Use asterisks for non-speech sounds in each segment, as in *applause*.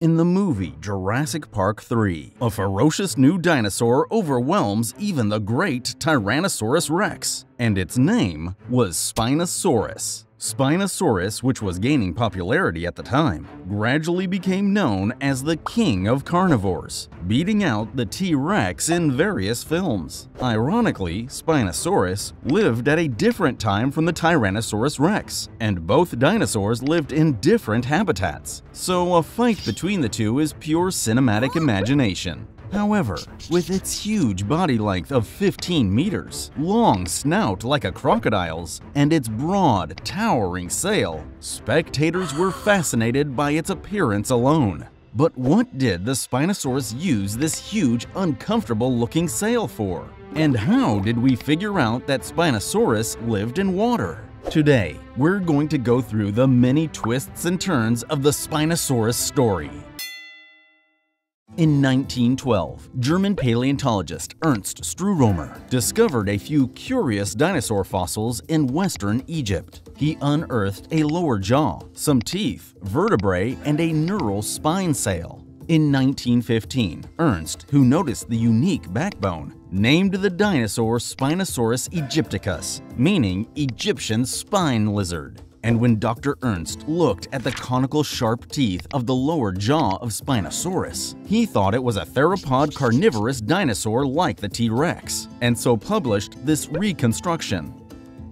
In the movie Jurassic Park 3, a ferocious new dinosaur overwhelms even the great Tyrannosaurus rex, and its name was Spinosaurus. Spinosaurus, which was gaining popularity at the time, gradually became known as the king of carnivores, beating out the T-Rex in various films. Ironically, Spinosaurus lived at a different time from the Tyrannosaurus rex, and both dinosaurs lived in different habitats, so a fight between the two is pure cinematic imagination. However, with its huge body length of 15 meters, long snout like a crocodile's, and its broad, towering sail, spectators were fascinated by its appearance alone. But what did the Spinosaurus use this huge, uncomfortable-looking sail for? And how did we figure out that Spinosaurus lived in water? Today, we're going to go through the many twists and turns of the Spinosaurus story. In 1912, German paleontologist Ernst Stromer discovered a few curious dinosaur fossils in western Egypt. He unearthed a lower jaw, some teeth, vertebrae, and a neural spine sail. In 1915, Ernst, who noticed the unique backbone, named the dinosaur Spinosaurus aegyptiacus, meaning Egyptian spine lizard. And when Dr. Ernst looked at the conical sharp teeth of the lower jaw of Spinosaurus, he thought it was a theropod carnivorous dinosaur like the T-Rex, and so published this reconstruction.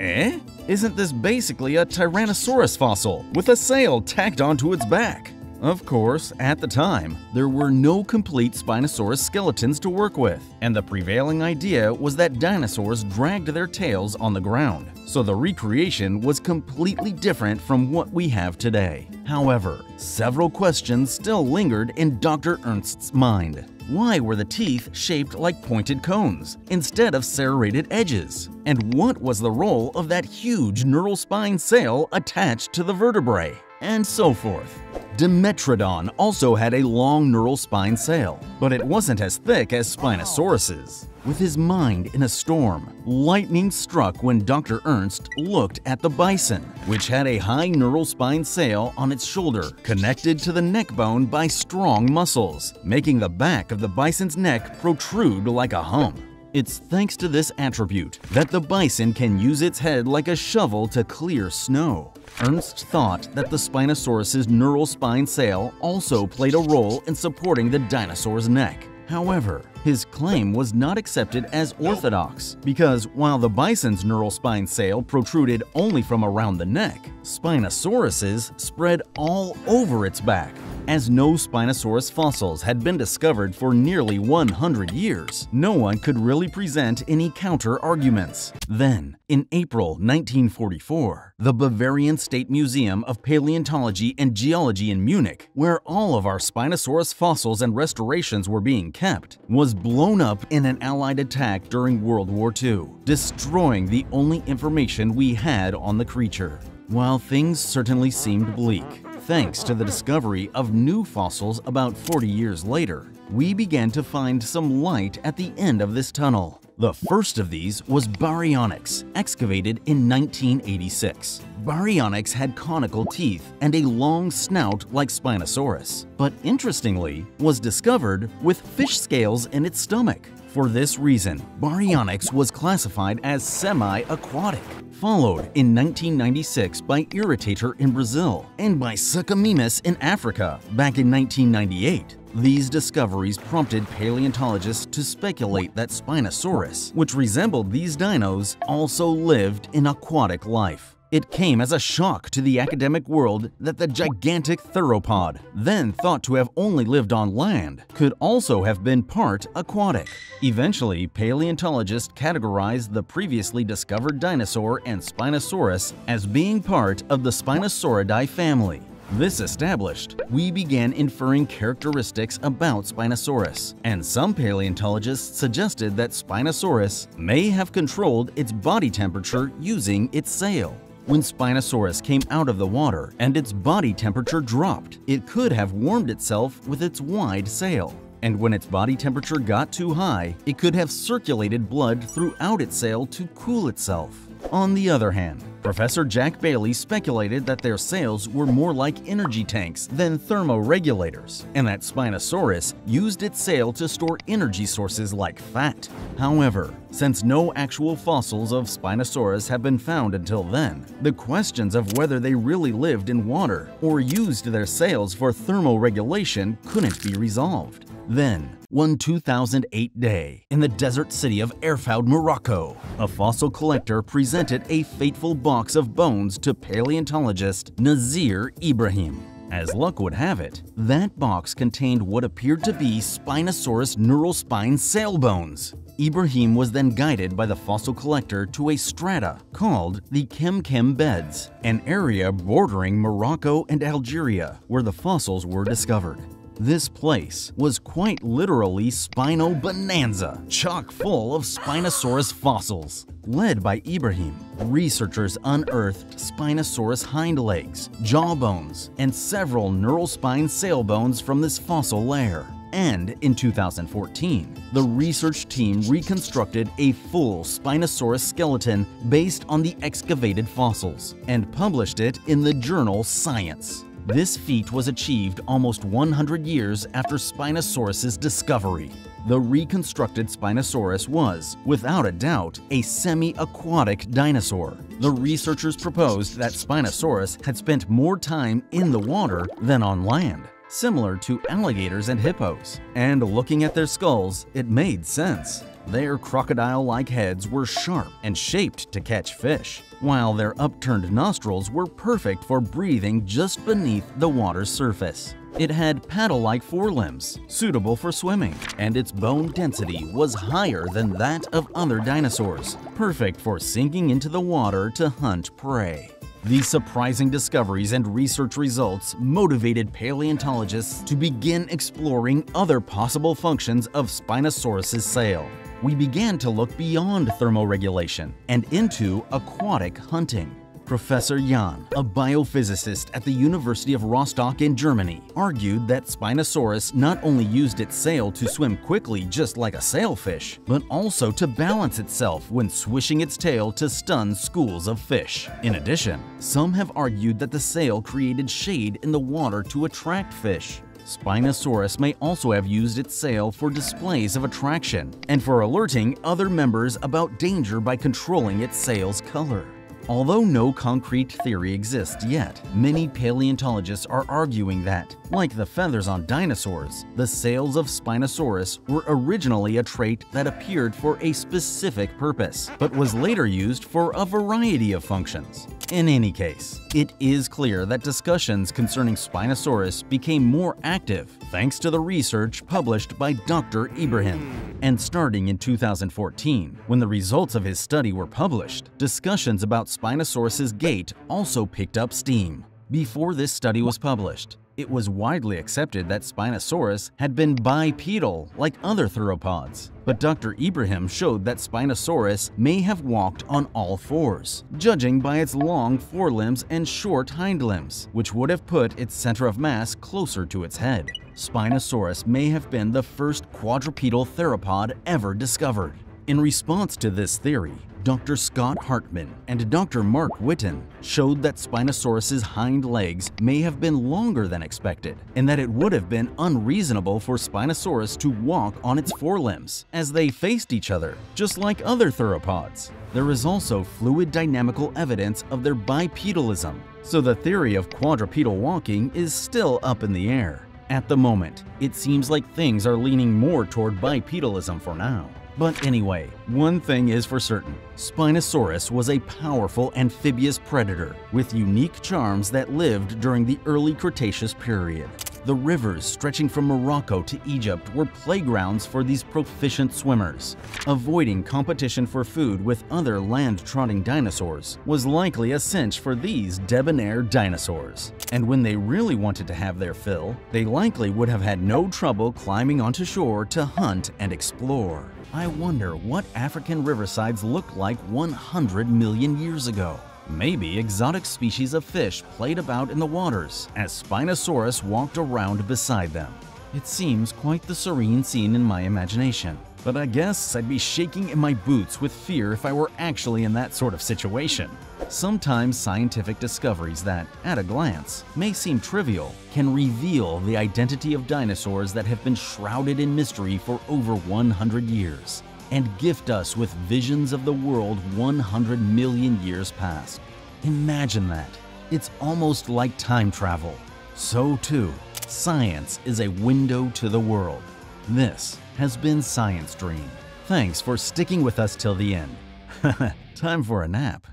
Eh? Isn't this basically a Tyrannosaurus fossil with a sail tacked onto its back? Of course, at the time, there were no complete Spinosaurus skeletons to work with, and the prevailing idea was that dinosaurs dragged their tails on the ground, so the recreation was completely different from what we have today. However, several questions still lingered in Dr. Ernst's mind. Why were the teeth shaped like pointed cones instead of serrated edges? And what was the role of that huge neural spine sail attached to the vertebrae? And so forth. Dimetrodon also had a long neural spine sail, but it wasn't as thick as Spinosaurus's. With his mind in a storm, lightning struck when Dr. Ernst looked at the bison, which had a high neural spine sail on its shoulder, connected to the neck bone by strong muscles, making the back of the bison's neck protrude like a hump. It's thanks to this attribute that the bison can use its head like a shovel to clear snow. Ernst thought that the Spinosaurus's neural spine sail also played a role in supporting the dinosaur's neck. However, his claim was not accepted as orthodox because while the bison's neural spine sail protruded only from around the neck, Spinosaurus's spread all over its back. As no Spinosaurus fossils had been discovered for nearly 100 years, no one could really present any counter-arguments. Then, in April 1944, the Bavarian State Museum of Paleontology and Geology in Munich, where all of our Spinosaurus fossils and restorations were being kept, was blown up in an Allied attack during World War II, destroying the only information we had on the creature. While things certainly seemed bleak, thanks to the discovery of new fossils about 40 years later, we began to find some light at the end of this tunnel. The first of these was Baryonyx, excavated in 1986. Baryonyx had conical teeth and a long snout like Spinosaurus, but interestingly, was discovered with fish scales in its stomach. For this reason, Baryonyx was classified as semi-aquatic, followed in 1996 by Irritator in Brazil and by Suchomimus in Africa back in 1998. These discoveries prompted paleontologists to speculate that Spinosaurus, which resembled these dinos, also lived in aquatic life. It came as a shock to the academic world that the gigantic theropod, then thought to have only lived on land, could also have been part aquatic. Eventually, paleontologists categorized the previously discovered dinosaur and Spinosaurus as being part of the Spinosauridae family. This established, we began inferring characteristics about Spinosaurus, and some paleontologists suggested that Spinosaurus may have controlled its body temperature using its sail. When Spinosaurus came out of the water and its body temperature dropped, it could have warmed itself with its wide sail. And when its body temperature got too high, it could have circulated blood throughout its sail to cool itself. On the other hand, Professor Jack Bailey speculated that their sails were more like energy tanks than thermoregulators, and that Spinosaurus used its sail to store energy sources like fat. However, since no actual fossils of Spinosaurus have been found until then, the questions of whether they really lived in water or used their sails for thermoregulation couldn't be resolved. Then, one 2008 day, in the desert city of Erfoud, Morocco, a fossil collector presented a fateful box of bones to paleontologist Nizar Ibrahim. As luck would have it, that box contained what appeared to be Spinosaurus neural spine sail bones. Ibrahim was then guided by the fossil collector to a strata called the Kemkem Beds, an area bordering Morocco and Algeria where the fossils were discovered. This place was quite literally Spino Bonanza, chock full of Spinosaurus fossils. Led by Ibrahim, researchers unearthed Spinosaurus hind legs, jaw bones, and several neural spine sail bones from this fossil layer. And in 2014, the research team reconstructed a full Spinosaurus skeleton based on the excavated fossils and published it in the journal Science. This feat was achieved almost 100 years after Spinosaurus's discovery. The reconstructed Spinosaurus was, without a doubt, a semi-aquatic dinosaur. The researchers proposed that Spinosaurus had spent more time in the water than on land, similar to alligators and hippos. And looking at their skulls, it made sense. Their crocodile-like heads were sharp and shaped to catch fish, while their upturned nostrils were perfect for breathing just beneath the water's surface. It had paddle-like forelimbs, suitable for swimming, and its bone density was higher than that of other dinosaurs, perfect for sinking into the water to hunt prey. These surprising discoveries and research results motivated paleontologists to begin exploring other possible functions of Spinosaurus's sail we began to look beyond thermoregulation and into aquatic hunting. Professor Jan, a biophysicist at the University of Rostock in Germany, argued that Spinosaurus not only used its sail to swim quickly just like a sailfish, but also to balance itself when swishing its tail to stun schools of fish. In addition, some have argued that the sail created shade in the water to attract fish. Spinosaurus may also have used its sail for displays of attraction and for alerting other members about danger by controlling its sail's color. Although no concrete theory exists yet, many paleontologists are arguing that, like the feathers on dinosaurs, the sails of Spinosaurus were originally a trait that appeared for a specific purpose, but was later used for a variety of functions. In any case, it is clear that discussions concerning Spinosaurus became more active thanks to the research published by Dr. Ibrahim. And starting in 2014, when the results of his study were published, discussions about Spinosaurus's gait also picked up steam. Before this study was published, it was widely accepted that Spinosaurus had been bipedal like other theropods, but Dr. Ibrahim showed that Spinosaurus may have walked on all fours, judging by its long forelimbs and short hind limbs, which would have put its center of mass closer to its head. Spinosaurus may have been the first quadrupedal theropod ever discovered. In response to this theory, Dr. Scott Hartman and Dr. Mark Witton showed that Spinosaurus's hind legs may have been longer than expected, and that it would have been unreasonable for Spinosaurus to walk on its forelimbs as they faced each other, just like other theropods. There is also fluid dynamical evidence of their bipedalism, so the theory of quadrupedal walking is still up in the air. At the moment, it seems like things are leaning more toward bipedalism for now. But anyway, one thing is for certain. Spinosaurus was a powerful amphibious predator with unique charms that lived during the early Cretaceous period. The rivers stretching from Morocco to Egypt were playgrounds for these proficient swimmers. Avoiding competition for food with other land-trotting dinosaurs was likely a cinch for these debonair dinosaurs. And when they really wanted to have their fill, they likely would have had no trouble climbing onto shore to hunt and explore. I wonder what African riversides looked like 100 million years ago. Maybe exotic species of fish played about in the waters as Spinosaurus walked around beside them. It seems quite the serene scene in my imagination. But I guess I'd be shaking in my boots with fear if I were actually in that sort of situation. Sometimes scientific discoveries that, at a glance, may seem trivial can reveal the identity of dinosaurs that have been shrouded in mystery for over 100 years and gift us with visions of the world 100 million years past. Imagine that. It's almost like time travel. So too, science is a window to the world. This has been Science Dream. Thanks for sticking with us till the end. *laughs* Time for a nap.